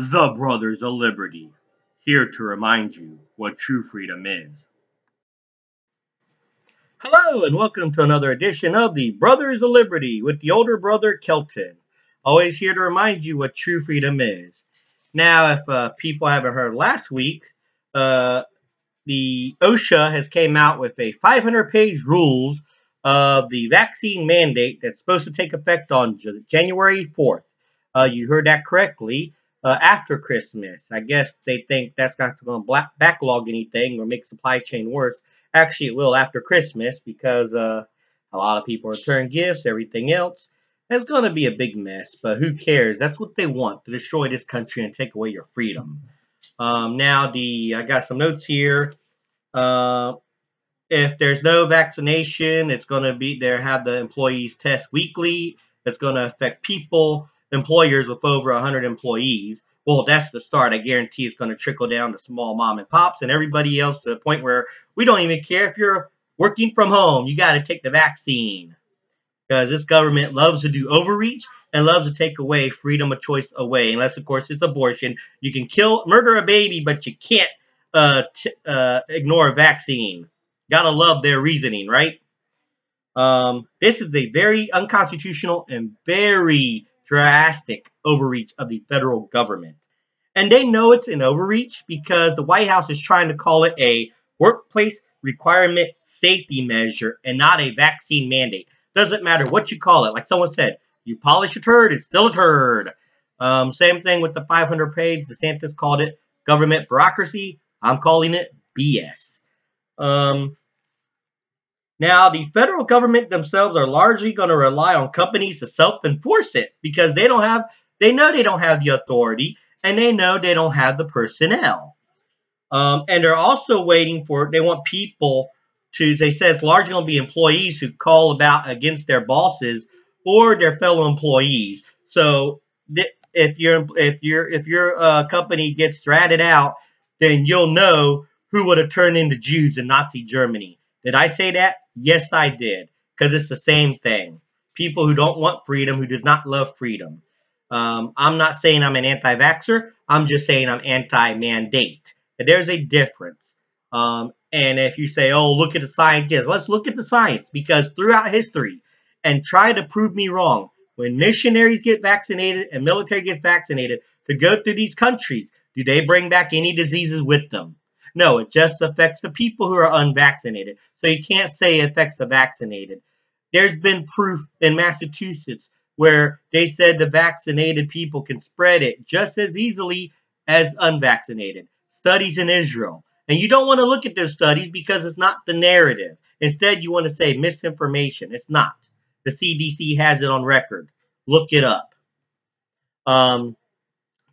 the Brothers of Liberty, here to remind you what true freedom is. Hello, and welcome to another edition of the Brothers of Liberty with the older brother Kelton. Always here to remind you what true freedom is. Now, if uh, people haven't heard last week, uh, the OSHA has came out with a 500-page rules of the vaccine mandate that's supposed to take effect on January 4th. Uh, you heard that correctly uh, after Christmas. I guess they think that's not going to backlog anything or make supply chain worse. Actually, it will after Christmas because uh, a lot of people return gifts, everything else. It's going to be a big mess, but who cares? That's what they want to destroy this country and take away your freedom. Um, now, the I got some notes here. Uh, if there's no vaccination, it's going to be there. Have the employees test weekly. It's going to affect people employers with over 100 employees, well, that's the start. I guarantee it's going to trickle down to small mom and pops and everybody else to the point where we don't even care if you're working from home. You got to take the vaccine because this government loves to do overreach and loves to take away freedom of choice away. Unless, of course, it's abortion. You can kill, murder a baby, but you can't uh, uh, ignore a vaccine. Gotta love their reasoning, right? Um, this is a very unconstitutional and very drastic overreach of the federal government. And they know it's an overreach because the White House is trying to call it a workplace requirement safety measure and not a vaccine mandate. Doesn't matter what you call it. Like someone said, you polish a turd, it's still a turd. Um, same thing with the 500 page. DeSantis called it government bureaucracy. I'm calling it BS. Um, now, the federal government themselves are largely going to rely on companies to self-enforce it because they don't have, they know they don't have the authority and they know they don't have the personnel. Um, and they're also waiting for, they want people to, they say it's largely going to be employees who call about against their bosses or their fellow employees. So if your if your if your uh, company gets ratted out, then you'll know who would have turned into Jews in Nazi Germany. Did I say that? Yes, I did. Because it's the same thing. People who don't want freedom, who do not love freedom. Um, I'm not saying I'm an anti-vaxxer. I'm just saying I'm anti-mandate. There's a difference. Um, and if you say, oh, look at the science, yes, let's look at the science. Because throughout history, and try to prove me wrong, when missionaries get vaccinated and military gets vaccinated to go through these countries, do they bring back any diseases with them? No, it just affects the people who are unvaccinated. So you can't say it affects the vaccinated. There's been proof in Massachusetts where they said the vaccinated people can spread it just as easily as unvaccinated. Studies in Israel. And you don't want to look at those studies because it's not the narrative. Instead, you want to say misinformation. It's not. The CDC has it on record. Look it up. Um,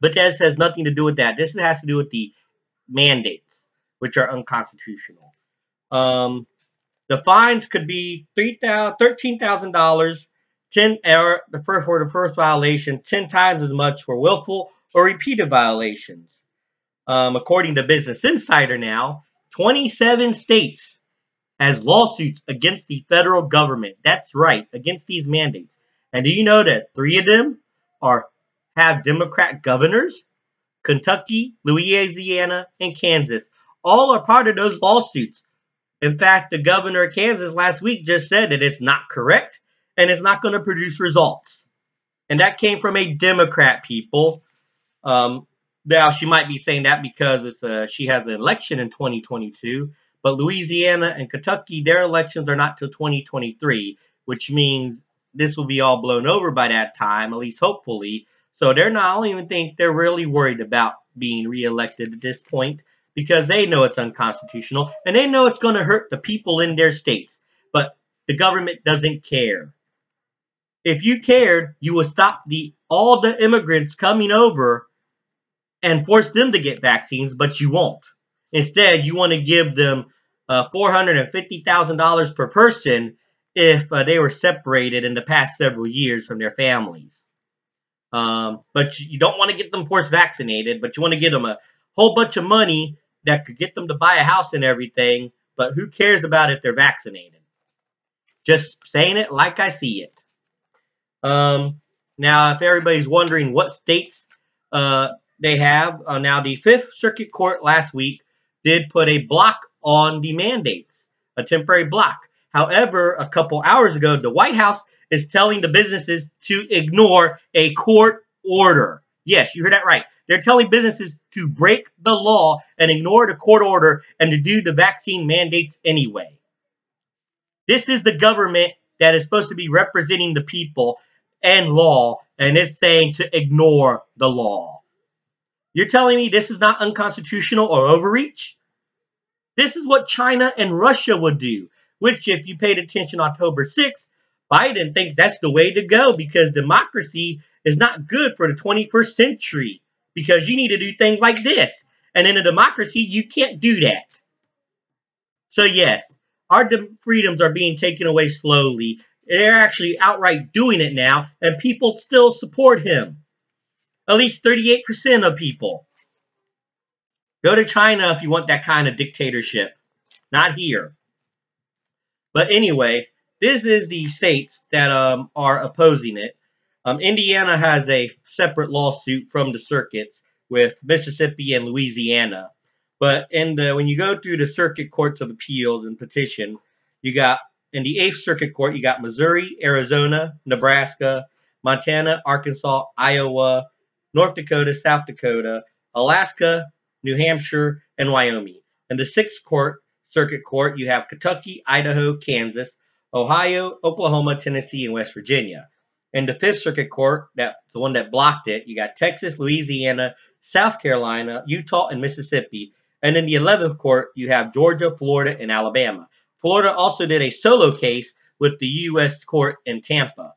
but this has nothing to do with that. This has to do with the mandates which are unconstitutional. Um, the fines could be $13,000, 10 or the first for the first violation, 10 times as much for willful or repeated violations. Um, according to Business Insider now, 27 states has lawsuits against the federal government. That's right, against these mandates. And do you know that three of them are have Democrat governors? Kentucky, Louisiana, and Kansas all are part of those lawsuits. In fact, the governor of Kansas last week just said that it's not correct and it's not going to produce results. And that came from a Democrat, people. Um, now, she might be saying that because it's uh, she has an election in 2022, but Louisiana and Kentucky, their elections are not till 2023, which means this will be all blown over by that time, at least hopefully. So they're not, I don't even think they're really worried about being reelected at this point because they know it's unconstitutional and they know it's going to hurt the people in their states. But the government doesn't care. If you cared, you would stop the all the immigrants coming over and force them to get vaccines, but you won't. Instead, you want to give them uh, $450,000 per person if uh, they were separated in the past several years from their families. Um, but you don't want to get them forced vaccinated, but you want to give them a whole bunch of money that could get them to buy a house and everything, but who cares about if they're vaccinated? Just saying it like I see it. Um, now, if everybody's wondering what states uh, they have uh, now the Fifth Circuit Court last week did put a block on the mandates, a temporary block. However, a couple hours ago, the White House is telling the businesses to ignore a court order. Yes, you heard that right. They're telling businesses to break the law and ignore the court order and to do the vaccine mandates anyway. This is the government that is supposed to be representing the people and law, and it's saying to ignore the law. You're telling me this is not unconstitutional or overreach? This is what China and Russia would do, which, if you paid attention October 6th, Biden thinks that's the way to go because democracy is not good for the 21st century because you need to do things like this. And in a democracy, you can't do that. So, yes, our freedoms are being taken away slowly. They're actually outright doing it now, and people still support him. At least 38% of people. Go to China if you want that kind of dictatorship. Not here. But anyway, this is the states that um, are opposing it. Um, Indiana has a separate lawsuit from the circuits with Mississippi and Louisiana. But in the when you go through the circuit courts of appeals and petition, you got in the Eighth Circuit Court, you got Missouri, Arizona, Nebraska, Montana, Arkansas, Iowa, North Dakota, South Dakota, Alaska, New Hampshire, and Wyoming. In the Sixth Court Circuit Court, you have Kentucky, Idaho, Kansas, Ohio, Oklahoma, Tennessee, and West Virginia. In the Fifth Circuit Court, that the one that blocked it, you got Texas, Louisiana, South Carolina, Utah, and Mississippi. And in the 11th Court, you have Georgia, Florida, and Alabama. Florida also did a solo case with the U.S. Court in Tampa.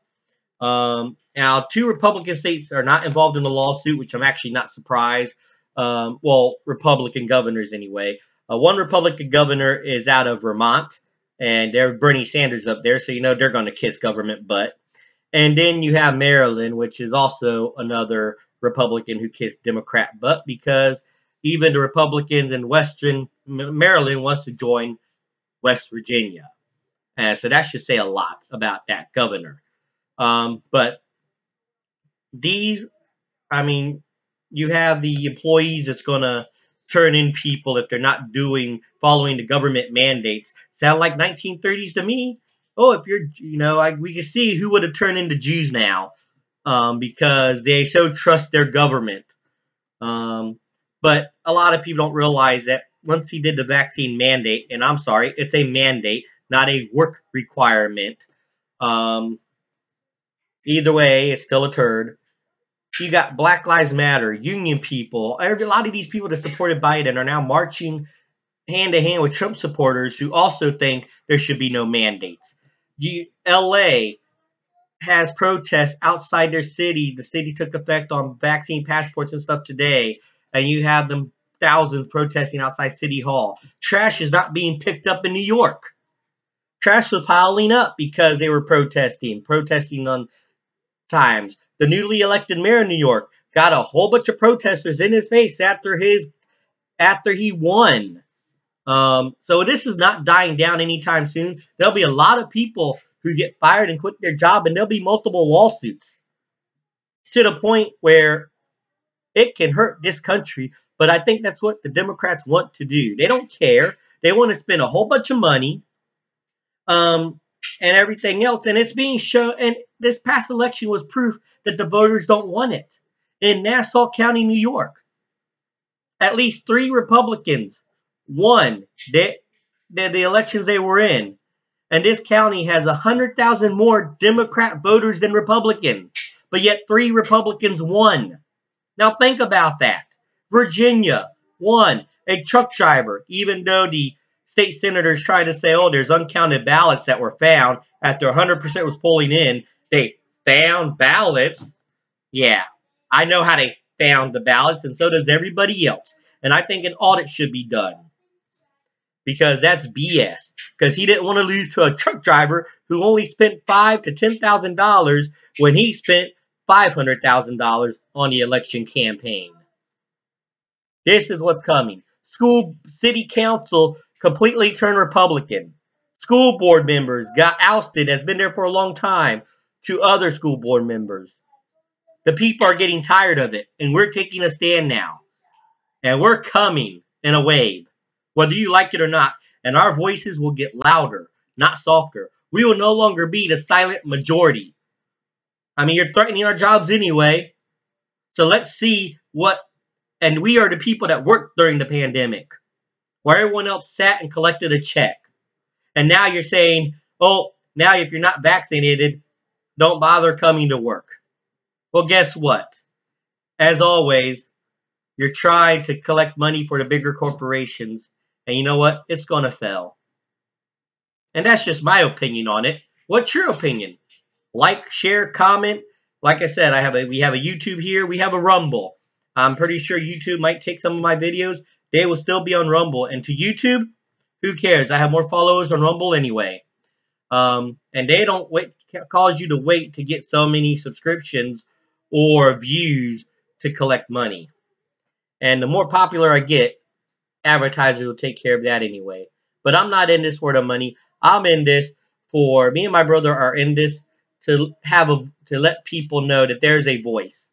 Um, now, two Republican states are not involved in the lawsuit, which I'm actually not surprised. Um, well, Republican governors anyway. Uh, one Republican governor is out of Vermont, and they're Bernie Sanders up there, so you know they're going to kiss government butt. And then you have Maryland, which is also another Republican who kissed Democrat butt because even the Republicans in Western Maryland wants to join West Virginia. And so that should say a lot about that governor. Um, but these, I mean, you have the employees that's going to turn in people if they're not doing following the government mandates. Sound like 1930s to me. Oh, if you're, you know, like we can see who would have turned into Jews now um, because they so trust their government. Um, but a lot of people don't realize that once he did the vaccine mandate, and I'm sorry, it's a mandate, not a work requirement. Um, either way, it's still a turd you got Black Lives Matter, union people, a lot of these people that supported Biden are now marching hand to hand with Trump supporters who also think there should be no mandates. You, LA has protests outside their city. The city took effect on vaccine passports and stuff today, and you have them thousands protesting outside City Hall. Trash is not being picked up in New York. Trash was piling up because they were protesting, protesting on times the newly elected mayor of New York, got a whole bunch of protesters in his face after his after he won. Um, so this is not dying down anytime soon. There'll be a lot of people who get fired and quit their job, and there'll be multiple lawsuits to the point where it can hurt this country. But I think that's what the Democrats want to do. They don't care. They want to spend a whole bunch of money. Um, and everything else. And it's being shown, and this past election was proof that the voters don't want it. In Nassau County, New York, at least three Republicans won the, the, the elections they were in. And this county has 100,000 more Democrat voters than Republicans. But yet three Republicans won. Now think about that. Virginia won. A truck driver, even though the state senators trying to say, oh, there's uncounted ballots that were found after 100% was pulling in. They found ballots. Yeah, I know how they found the ballots, and so does everybody else. And I think an audit should be done because that's BS. Because he didn't want to lose to a truck driver who only spent five to ten thousand dollars when he spent five hundred thousand dollars on the election campaign. This is what's coming. School city council completely turned Republican. School board members got ousted, has been there for a long time, to other school board members. The people are getting tired of it, and we're taking a stand now. And we're coming in a wave, whether you like it or not. And our voices will get louder, not softer. We will no longer be the silent majority. I mean, you're threatening our jobs anyway. So let's see what, and we are the people that worked during the pandemic, where everyone else sat and collected a check. And now you're saying, oh, now if you're not vaccinated, don't bother coming to work. Well, guess what? As always, you're trying to collect money for the bigger corporations. And you know what? It's going to fail. And that's just my opinion on it. What's your opinion? Like, share, comment. Like I said, I have a we have a YouTube here. We have a Rumble. I'm pretty sure YouTube might take some of my videos. They will still be on Rumble. And to YouTube, who cares? I have more followers on Rumble anyway. Um, and they don't wait cause you to wait to get so many subscriptions or views to collect money. And the more popular I get, advertisers will take care of that anyway. But I'm not in this for the money. I'm in this for me and my brother are in this to have a to let people know that there's a voice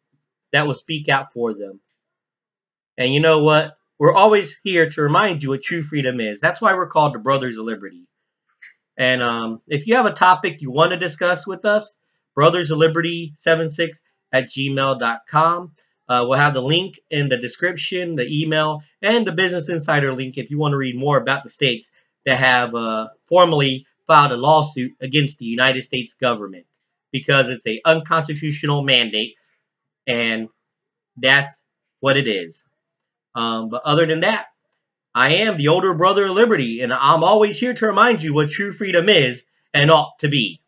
that will speak out for them. And you know what? We're always here to remind you what true freedom is. That's why we're called the Brothers of Liberty. And um, if you have a topic you want to discuss with us, Brothers of Liberty 76 at gmail.com. Uh, we'll have the link in the description, the email, and the Business Insider link if you want to read more about the states that have uh, formally filed a lawsuit against the United States government because it's a unconstitutional mandate, and that's what it is. Um, but other than that, I am the older brother of liberty, and I'm always here to remind you what true freedom is and ought to be.